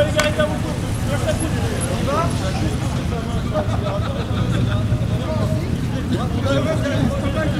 va les garer ta moto. Je le châssis. Il va ça va.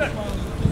Come on.